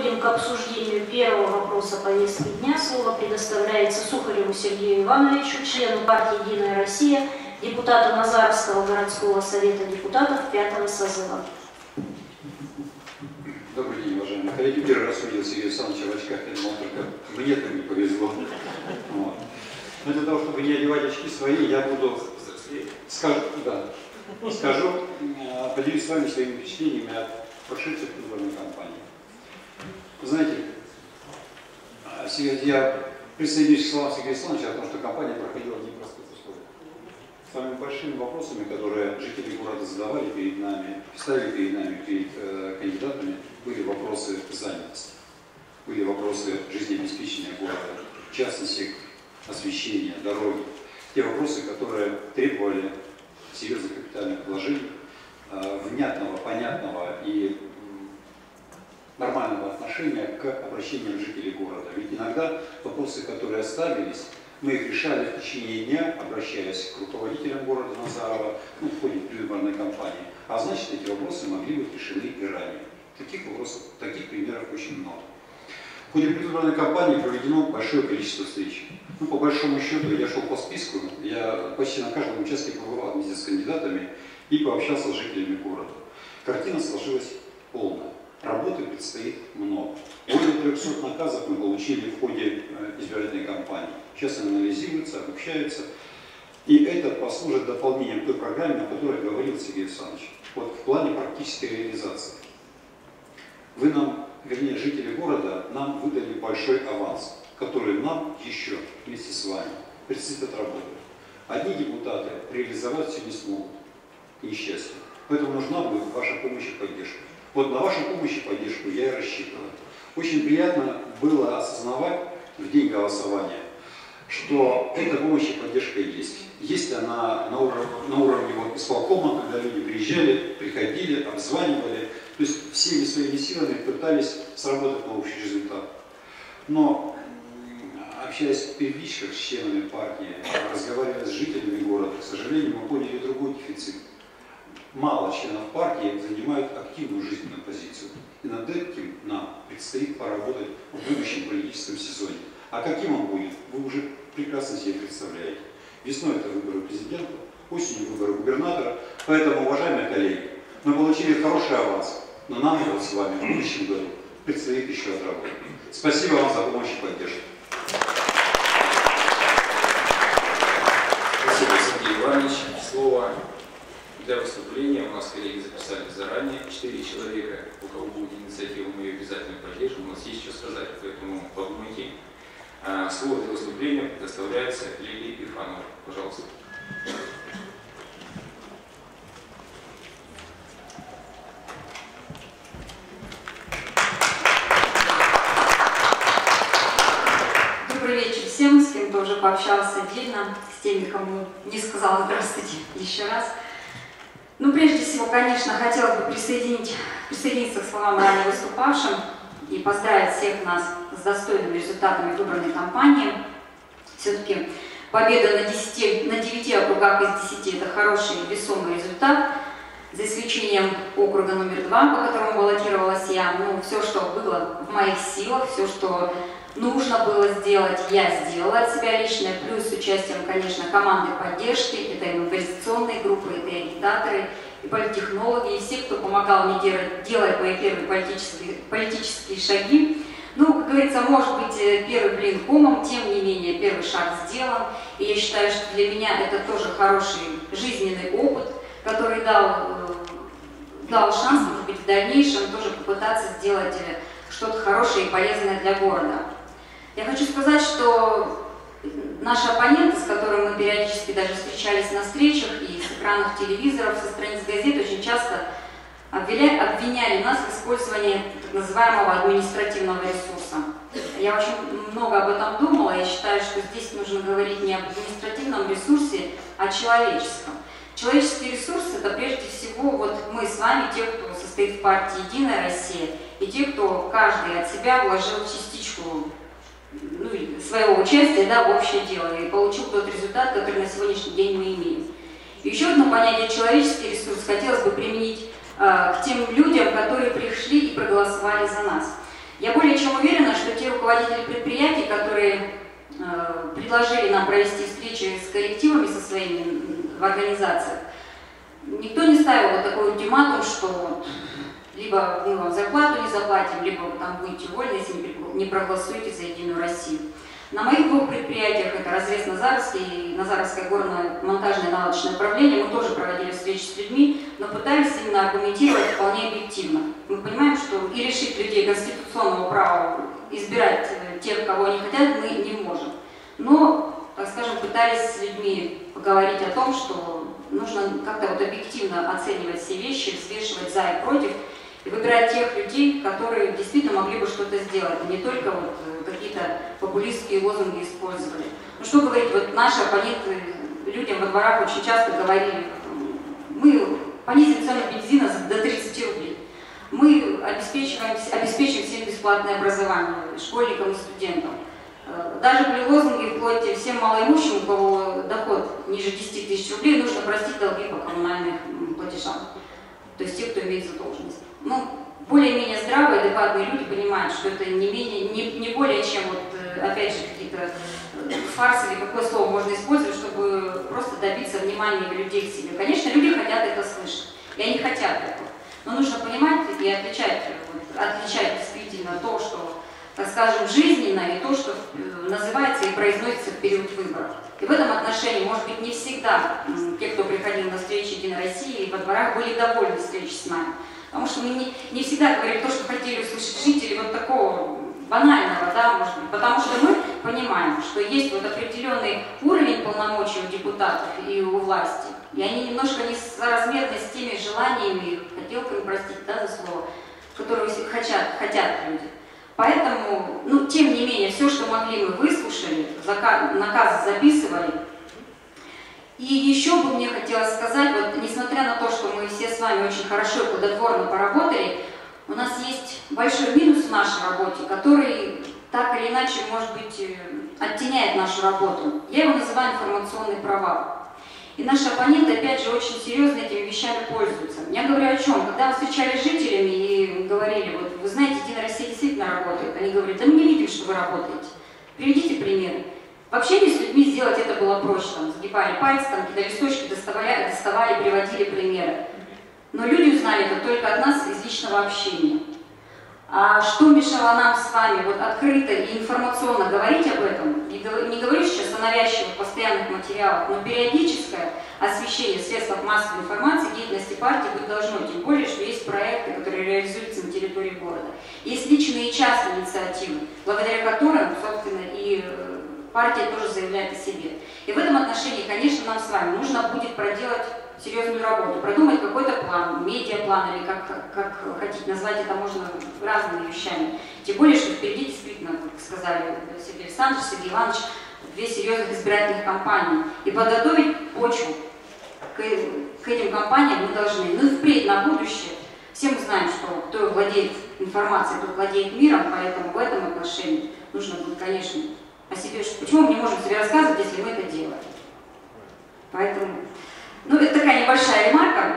переходим к обсуждению первого вопроса повестки дня. Слово предоставляется Сухареву Сергею Ивановичу, члену партии «Единая Россия», депутату Назарского городского совета депутатов пятого созыва. Добрый день, уважаемые коллеги. Первый раз увидел Сергея Александровича в очках, я думал, только мне так не повезло. Вот. Но для того, чтобы не одевать очки свои, я буду скажу, да, скажу э, поделюсь с вами своими впечатлениями от прошедшей выборной кампании. Знаете, э, я присоединюсь к словам Сергея Александровича о том, что кампания проходила в непростых условиях. Самыми большими вопросами, которые жители города задавали перед нами, ставили перед нами, перед э, кандидатами, были вопросы занятости, были вопросы жизнеобеспечения города, в частности, освещения, дороги. Те вопросы, которые требовали серьезных капитальных вложений, э, внятного, понятного и нормального отношения к обращениям жителей города. Ведь иногда вопросы, которые оставились, мы их решали в течение дня, обращаясь к руководителям города Назарова, ну, в ходе предвыборной кампании. А значит, эти вопросы могли быть решены и ранее. Таких вопросов, таких примеров очень много. В ходе предвыборной кампании проведено большое количество встреч. Ну, по большому счету, я шел по списку, я почти на каждом участке побывал вместе с кандидатами и пообщался с жителями города. Картина сложилась полная. Работы предстоит много. Более 300 наказов мы получили в ходе э, избирательной кампании. Сейчас анализируются, обобщаются. И это послужит дополнением той программе, о которой говорил Сергей Александрович. Вот в плане практической реализации. Вы нам вернее, жители города нам выдали большой аванс, который нам еще вместе с вами предстоит отработать. Одни депутаты реализовать все не смогут, несчастье. Поэтому нужна будет ваша помощь и поддержка. Вот на вашу помощь и поддержку я и рассчитываю. Очень приятно было осознавать в день голосования, что эта помощь и поддержка есть. Есть она на уровне, на уровне вот исполкома, когда люди приезжали, приходили, обзванивали, то есть всеми своими силами пытались сработать на общий результат. Но общаясь первичках с членами партии, разговаривая с жителями города, к сожалению, мы поняли другой дефицит. Мало членов партии занимают активную жизненную позицию. И над этим нам предстоит поработать в будущем политическом сезоне. А каким он будет, вы уже прекрасно себе представляете. Весной это выборы президента, осенью выборы губернатора. Поэтому, уважаемые коллеги, мы получили хороший аванс. Но нам его с вами в будущем году предстоит еще отработать. Спасибо вам за помощь и поддержку. Спасибо, Сергей Иванович. Слово для выступления у нас коллеги записали заранее. Четыре человека, у кого будет инициатива, мы ее обязательно поддержим. У нас есть что сказать, поэтому подумайте. А, слово для выступления предоставляется Лилии Ифановой. Пожалуйста. пообщался отдельно с теми, кому не сказала здравствуйте еще раз. Ну, прежде всего, конечно, хотелось бы присоединить, присоединиться к словам ранее выступавшим и поздравить всех нас с достойными результатами выбранной кампании. Все-таки победа на, 10, на 9 округах из 10 – это хороший весомый результат, за исключением округа номер 2, по которому баллотировалась я. Ну, все, что было в моих силах, все, что нужно было сделать, я сделала от себя лично, плюс с участием, конечно, команды поддержки, это и мобилизационные группы, это и агитаторы, и политтехнологи, и все, кто помогал мне делать, делать мои первые политические, политические шаги. Ну, как говорится, может быть, э, первый блин комом, тем не менее, первый шаг сделан. И я считаю, что для меня это тоже хороший жизненный опыт, который дал, э, дал шанс, может быть, в дальнейшем тоже попытаться сделать э, что-то хорошее и полезное для города. Я хочу сказать, что наши оппоненты, с которыми мы периодически даже встречались на встречах и с экранов телевизоров, со страниц газет, очень часто обвиняли нас в использовании так называемого административного ресурса. Я очень много об этом думала, я считаю, что здесь нужно говорить не об административном ресурсе, а о человеческом. Человеческий ресурс – это прежде всего вот мы с вами, те, кто состоит в партии «Единая Россия», и те, кто каждый от себя вложил частичку ну, своего участия да, в общее дело и получил тот результат, который на сегодняшний день мы имеем. Еще одно понятие человеческий ресурс хотелось бы применить э, к тем людям, которые пришли и проголосовали за нас. Я более чем уверена, что те руководители предприятий, которые э, предложили нам провести встречи с коллективами со своими в организациях, никто не ставил вот такой ультиматум, что вот, либо мы вам зарплату не заплатим, либо вы там будете уволены, если не проголосуете за Единую Россию. На моих двух предприятиях, это разрез Назаровский и Назаровское горное монтажное наладочное управление, мы тоже проводили встречи с людьми, но пытались именно аргументировать вполне объективно. Мы понимаем, что и лишить людей конституционного права избирать э, тех, кого они хотят, мы не можем. Но, так скажем, пытались с людьми поговорить о том, что нужно как-то вот объективно оценивать все вещи, взвешивать за и против, и выбирать тех людей, которые действительно могли бы что-то сделать, а не только вот э, какие-то популистские лозунги использовали. Ну что говорить, вот наши оппоненты людям во дворах очень часто говорили, мы понизим цену бензина до 30 рублей, мы обеспечиваем, обеспечим всем бесплатное образование, школьникам и студентам. Э, даже при лозунге вплоть всем малоимущим, у кого доход ниже 10 тысяч рублей, нужно простить долги по коммунальным платежам. То есть те, кто имеет задолженность ну, более-менее здравые, адекватные люди понимают, что это не, менее, не, не более чем, вот, э, опять же, какие-то э, фарсы или какое слово можно использовать, чтобы просто добиться внимания людей к себе. Конечно, люди хотят это слышать, и они хотят этого. Но нужно понимать и отличать, вот, отличать действительно то, что, так скажем, жизненно, и то, что э, называется и произносится в период выборов. И в этом отношении, может быть, не всегда те, кто приходил на встречи Единой России во дворах, были довольны встречей с нами. Потому что мы не, не всегда говорим то, что хотели услышать жители вот такого банального, да, может быть, потому что мы понимаем, что есть вот определенный уровень полномочий у депутатов и у власти, и они немножко не соразмерны с теми желаниями, хотелками, простите, да, за слово, которые хотят, хотят люди. Поэтому, ну, тем не менее, все, что могли, мы выслушали, наказ записывали, и еще бы мне хотелось сказать, вот несмотря на то, что мы все с вами очень хорошо и плодотворно поработали, у нас есть большой минус в нашей работе, который так или иначе, может быть, э, оттеняет нашу работу. Я его называю информационный провал. И наши оппоненты, опять же, очень серьезно этими вещами пользуются. Я говорю о чем? Когда мы встречались с жителями и говорили, вот вы знаете, Единая Россия действительно работает, они говорят, да мы не видим, что вы работаете. Приведите примеры. В общении с людьми сделать это было проще, там, загибали пальцы, там, какие-то листочки доставали, доставали, приводили примеры. Но люди узнали это только от нас из личного общения. А что мешало нам с вами вот открыто и информационно говорить об этом? Не, не говорю сейчас о навязчивых постоянных материалах, но периодическое освещение средств массовой информации деятельности партии быть должно, тем более, что есть проекты, которые реализуются на территории города. Есть личные и частные инициативы, благодаря которым, собственно, и э, партия тоже заявляет о себе. И в этом отношении, конечно, нам с вами нужно будет проделать серьезную работу, продумать какой-то план, медиаплан или как, как хотите назвать это можно разными вещами. Тем более, что впереди действительно, как сказали Сергей Александрович, Сергей Иванович, две серьезных избирательных кампании. И подготовить почву к, к этим кампаниям мы должны. Ну и впредь на будущее. Все мы знаем, что кто владеет информацией, тот владеет миром, поэтому в этом отношении нужно будет, конечно, о себе, почему мы не можем себе рассказывать, если мы это делаем. Поэтому, ну, это такая небольшая ремарка.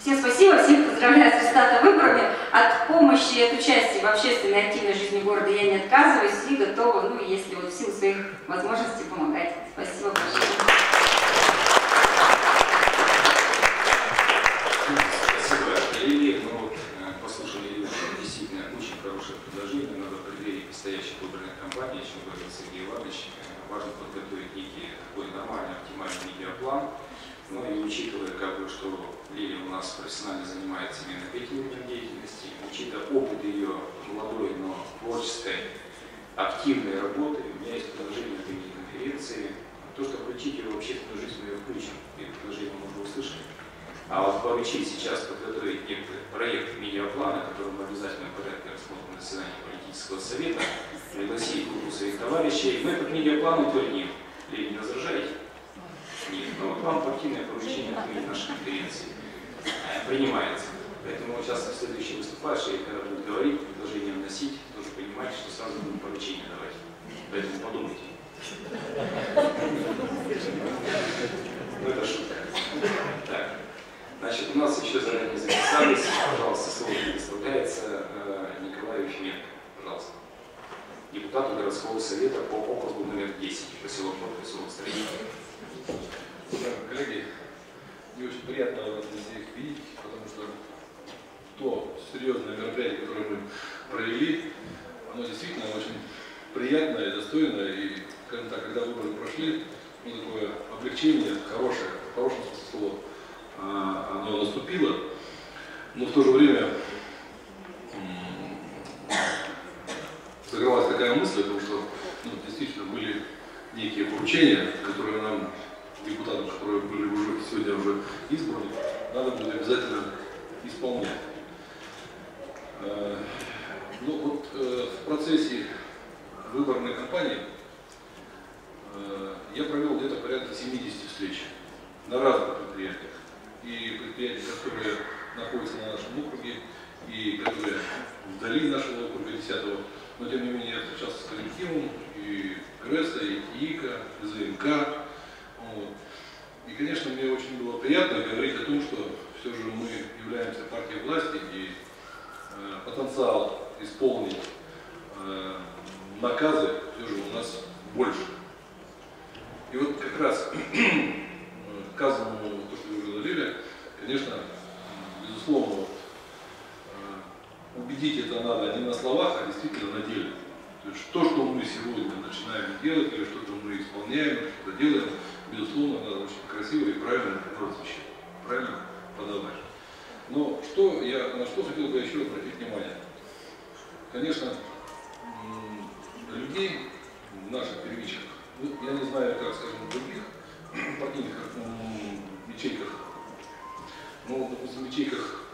Всем спасибо, всех поздравляю с результатом выборами. От помощи и от участия в общественной активной жизни города я не отказываюсь и готова, ну, если вот в силу своих возможностей помогать. Спасибо большое. Спасибо, коллеги. Ну, вот, э, послушали действительно очень хорошее предложение. Надо в преддверии предстоящих выборных кампаний, еще Иванович, важно подготовить некий такой нормальный, оптимальный медиаплан. Ну и учитывая, как бы, что Лилия у нас профессионально занимается именно этим видом деятельности, учитывая опыт ее молодой, но творческой, активной работы, у меня есть предложение на этой конференции. То, что включить ее в общественную жизнь, мы ее включим. И предложение мы уже услышали. А вот поручить сейчас подготовить некий проект медиаплана, который мы обязательно в порядке рассмотрим на заседании политического совета, пригласить группу своих товарищей. Мы этот медиаплан утвердим. Или не возражаете? Нет. Но план партийное поручение от нашей конференции э, принимается. Поэтому сейчас следующий выступающий, когда будут говорить, предложение вносить, тоже понимаете, что сразу будут поручение давать. Поэтому подумайте. Ну это шутка. Так. Значит, у нас еще заранее записались. Пожалуйста, слово предоставляется э, Николаю Ефименко. Пожалуйста. депутату городского совета по округу номер 10, поселок Новый. Уважаемые коллеги, мне очень приятно вас здесь видеть, потому что то серьезное мероприятие, которое мы провели, оно действительно очень приятное и достойное. И, скажем так, когда выборы прошли, ну, такое облегчение хорошее, в хорошем а, оно наступило. Но в то же время м, загоралась такая мысль о том, что ну, действительно были некие поручения, которые нам, депутатам, которые были уже сегодня уже избраны, надо будет обязательно исполнять. Э, Ну вот э, в процессе выборной кампании э, я провел где-то порядка 70 встреч на разных предприятиях. И предприятия, которые находятся на нашем округе, и которые вдали нашего округа 10 но тем не менее я встречался с коллективом, и КРЭСа, и ТИИКа, и ЗМК. Вот. И, конечно, мне очень было приятно говорить о том, что все же мы являемся партией власти, и э, потенциал исполнить э, наказы все же у нас больше. И вот как раз э, сказанному, то, что вы говорили, конечно, безусловно, вот, э, убедить это надо не на словах, а действительно на деле. То есть то, что мы сегодня начинаем делать, или что-то мы исполняем, что-то делаем, безусловно, надо очень красиво и правильно освещать, правильно подавать. Но что я, на что хотел бы еще обратить внимание? Конечно, людей наших первичках, ну, я не знаю, как, скажем, в других партийных ячейках, но, допустим, в ячейках,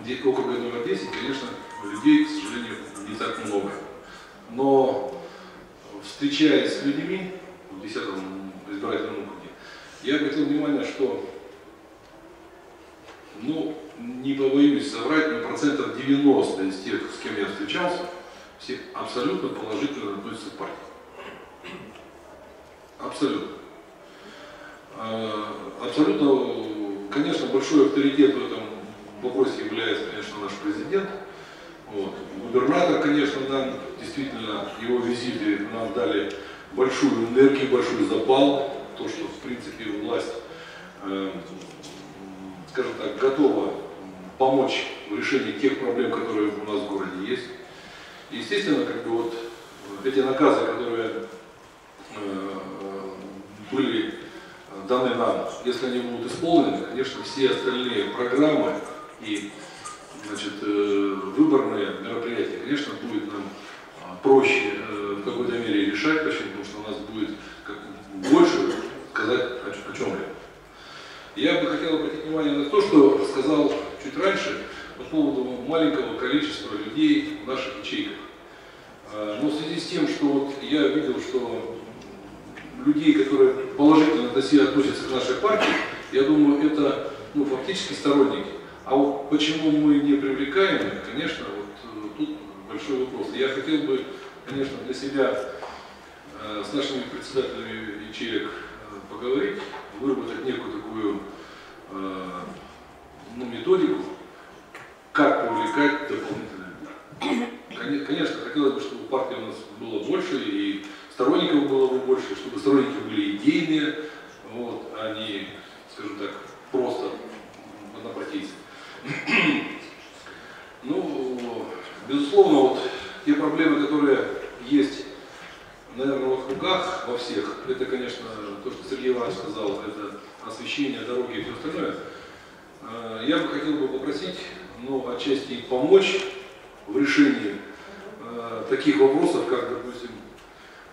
где округа номер 10, конечно, людей, к сожалению, не так много. Но встречаясь с людьми в 10 избирательном округе, я обратил внимание, что ну, не побоюсь соврать, но процентов 90 из тех, с кем я встречался, все абсолютно положительно относятся к партии. Абсолютно. А, Абсолютно, конечно, большой авторитет в этом вопросе является, конечно, наш президент. Вот. Губернатор, конечно, нам действительно, его визиты нам дали большую энергию, большой запал. То, что, в принципе, власть э, скажем так, готова помочь в решении тех проблем, которые у нас в городе есть. Естественно, как бы вот эти наказы, которые э, были даны нам, если они будут исполнены, конечно, все остальные программы и значит, э, выборные мероприятия, конечно, будет нам а, проще э, в какой-то мере решать, почему? Потому что у нас будет больше сказать о, о чем речь. Я бы хотел обратить внимание на то, что сказал чуть раньше по поводу маленького количества людей в наших ячейках. Но в связи с тем, что вот я видел, что людей, которые положительно относи- относятся к нашей партии, я думаю, это ну, фактически сторонники. А вот почему мы не привлекаем конечно, вот э, тут большой вопрос. Я хотел бы, конечно, для себя э, с нашими председателями ячеек э, поговорить, выработать некую такую ну, методику, как привлекать дополнительно. Коне- Конечно, хотелось бы, чтобы партии у нас было больше, и сторонников было бы больше, чтобы сторонники были идейные, вот, а не, скажем так, просто однопартийцы. Ну, безусловно, вот те проблемы, которые есть, наверное, в округах во всех, это, конечно, то, что Сергей Иванович сказал, это освещение дороги и все остальное. Э, Я бы хотел бы попросить, ну, отчасти помочь в решении э, таких вопросов, как, допустим,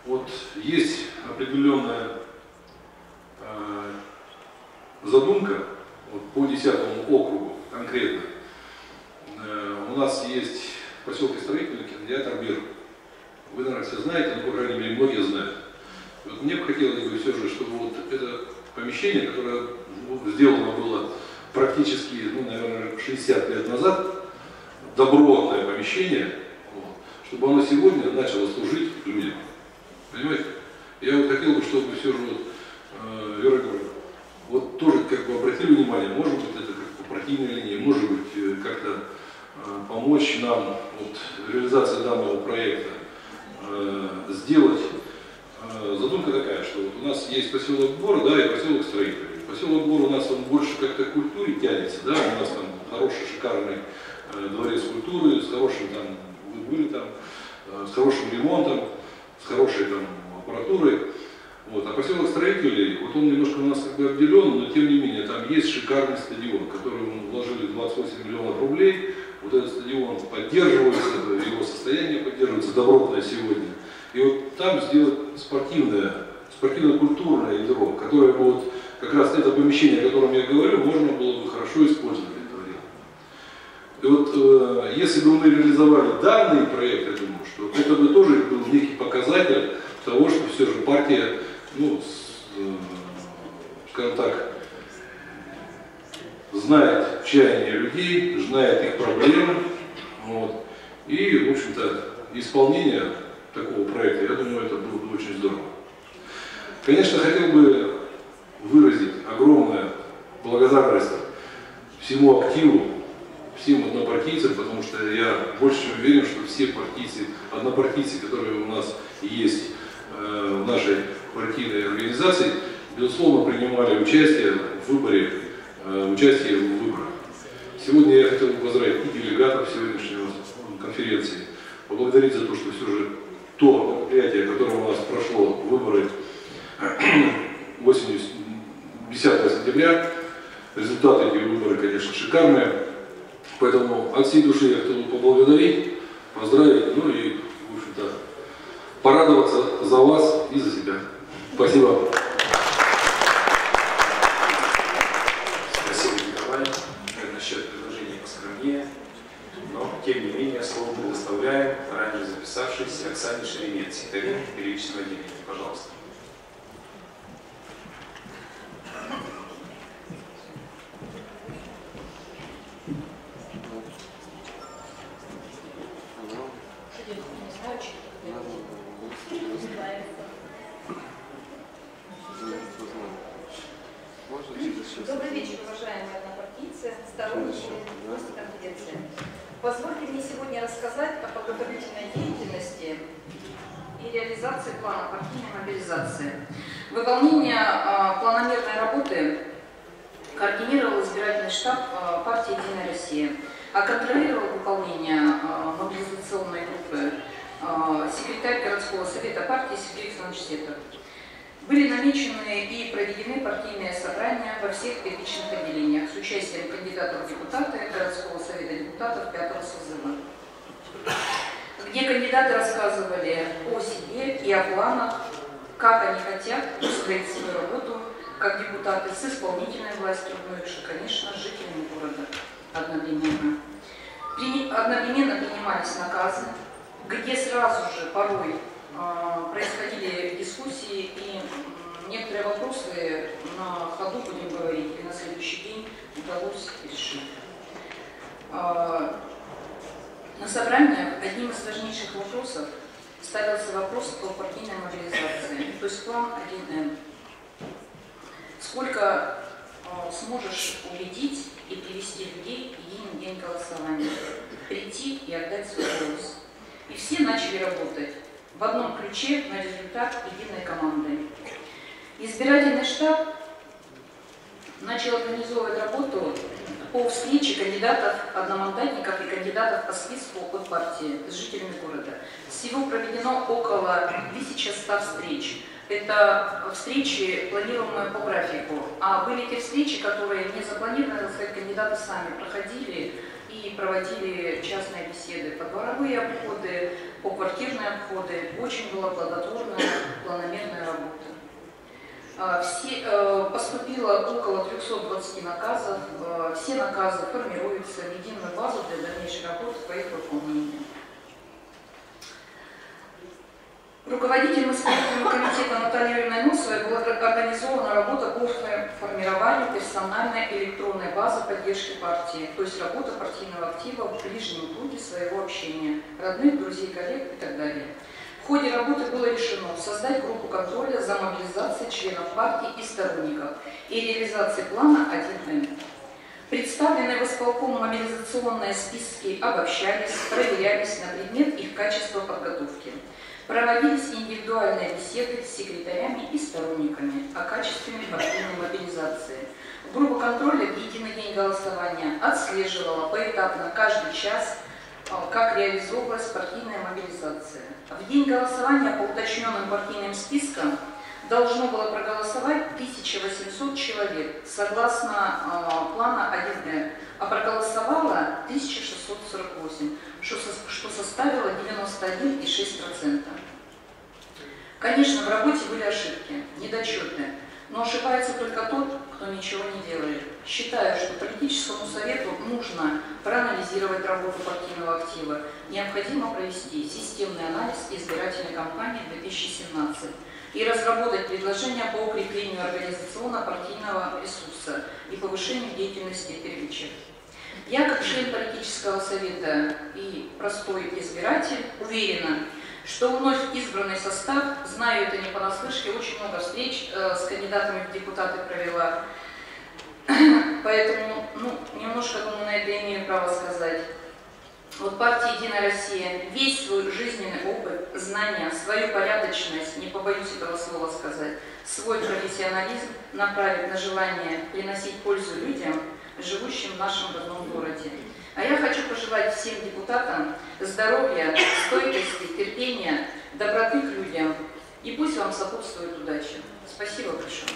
вот есть определенная э, задумка вот, по 10 округу конкретно. Э, у нас есть в поселке Строительный кинотеатр «Мир». Вы, наверное, все знаете, но, по крайней мере, многие знают. Вот мне бы хотелось бы все же, чтобы вот это помещение, которое ну, сделано было практически, ну, наверное, 60 лет назад, добротное помещение, вот, чтобы оно сегодня начало служить людям. Понимаете? Я вот хотел бы, чтобы все же вот, э, Вера Григорьевна, вот тоже как бы обратили внимание, может быть это как по партийной линии, может быть э, как-то э, помочь нам вот, в реализации данного проекта, э, у нас есть поселок Бор, да, и поселок Строителей. Поселок Бор у нас он больше как-то к культуре тянется, да, у нас там хороший, шикарный э, дворец культуры, с хорошим там, вы были там, э, с хорошим ремонтом, с хорошей там аппаратурой. Вот. А поселок строителей, вот он немножко у нас как бы обделен, но тем не менее там есть шикарный стадион, в который мы вложили 28 миллионов рублей. Вот этот стадион поддерживается, его состояние поддерживается добротное сегодня. И вот там сделать спортивное, спортивно-культурное ядро, которое бы вот как раз это помещение, о котором я говорю, можно было бы хорошо использовать для этого дела. И вот э, если бы мы реализовали данный проект, я думаю, что это бы тоже был некий показатель того, что все же партия, ну, с, э, скажем так, знает чаяния людей, знает их проблемы, вот, и, в общем-то, исполнение такого проекта, я думаю, это бы очень здорово. Конечно, хотел бы выразить огромную благодарность всему активу, всем однопартийцам, потому что я больше чем уверен, что все партийцы, однопартийцы, которые у нас есть э, в нашей партийной организации, безусловно, принимали участие в выборе, э, участие в. Сегодня я хотел бы поздравить и делегатов сегодняшнего конференции, поблагодарить за то, что все же то мероприятие, которое у нас прошло, выборы 80, 10 сентября, результаты этих выборов, конечно, шикарные. Поэтому от всей души я хотел бы поблагодарить, поздравить, ну и, в общем-то, порадоваться за вас и за себя. Спасибо, Николай. Насчет предложения поскромнее. Но, менее, слово предоставляем ранее записавшейся Оксане Шеремет, секретарю первичного отделения. Пожалуйста. Избирательный штаб э, партии «Единая Россия», а контролировал выполнение э, мобилизационной группы э, секретарь городского совета партии Сергей Александрович Сетов. Были намечены и проведены партийные собрания во всех первичных отделениях с участием кандидатов в депутаты городского совета депутатов пятого созыва, где кандидаты рассказывали о себе и о планах, как они хотят устроить свою работу как депутаты с исполнительной властью, ну и, же, конечно, с жителями города одновременно. При- одновременно принимались наказы, где сразу же порой а, происходили дискуссии и некоторые вопросы на ходу, будем говорить, и на следующий день удалось решить. А, На собраниях одним из важнейших вопросов ставился вопрос о партийной мобилизации, то есть план 1М. Сколько а, сможешь убедить и привести людей единый день голосования, прийти и отдать свой голос. И все начали работать в одном ключе на результат единой команды. Избирательный штаб начал организовывать работу по встрече кандидатов одномандатников и кандидатов по списку от партии с жителями города. Всего проведено около 1100 встреч. Это встречи, планируемые по графику. А были те встречи, которые не запланированы, сказать, кандидаты сами проходили и проводили частные беседы, подворовые обходы, по квартирные обходы. Очень была плодотворная, планомерная работа. А, Все, э, поступило около 320 наказов. Э, Все наказы формируются в единую базу для дальнейшей работы по их выполнению. Руководителем исполнительного комитета Натальей Юрьевной была организована работа по фор- формированию персональной электронной базы поддержки партии, то есть работа партийного актива в ближнем круге своего общения, родных, друзей, коллег и так далее. В ходе работы было решено создать группу контроля за мобилизацией членов партии и сторонников и реализацией плана 1М. Представленные в исполком мобилизационные списки обобщались, проверялись на предмет их качества подготовки. Проводились индивидуальные беседы с секретарями и сторонниками о качественной партийной мобилизации. Группа контроля в единый день голосования отслеживала поэтапно каждый час, а, как реализовывалась партийная мобилизация. В день голосования по уточненным партийным спискам должно было проголосовать 1800 человек, согласно э, плана 1Н, а проголосовало 1648, что, со, что составило 91,6%. Конечно, в работе были ошибки, недочеты, но ошибается только тот, кто ничего не делает. Считаю, что политическому совету нужно проанализировать работу партийного актива. Необходимо провести системный анализ избирательной кампании 2017 и разработать предложения по укреплению организационно-партийного ресурса и повышению деятельности первичек. Я, как член политического совета и простой избиратель, уверена, что вновь избранный состав, знаю это не понаслышке, очень много встреч э, с кандидатами в депутаты провела, поэтому ну, немножко, думаю, на это имею право сказать. Вот партия «Единая Россия» весь свой жизненный опыт, знания, свою порядочность, не побоюсь этого слова сказать, свой профессионализм направит на желание приносить пользу людям, живущим в нашем родном городе. А я хочу пожелать всем депутатам здоровья, стойкости, терпения, доброты к людям. И пусть вам сопутствует удача. Спасибо большое.